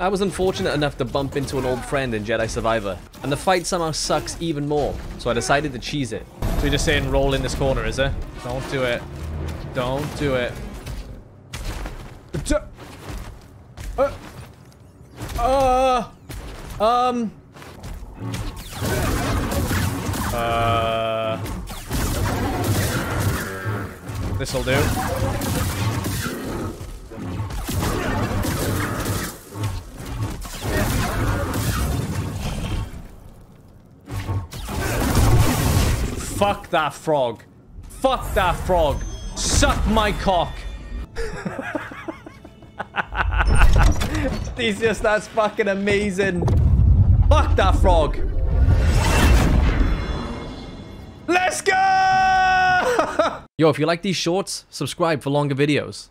I was unfortunate enough to bump into an old friend in Jedi Survivor, and the fight somehow sucks even more, so I decided to cheese it. So you're just saying roll in this corner, is it? Don't do it. Don't do it. Uh, uh, um. Uh. This'll do. Fuck that frog. Fuck that frog. Suck my cock. Theseus, that's fucking amazing. Fuck that frog. Let's go! Yo, if you like these shorts, subscribe for longer videos.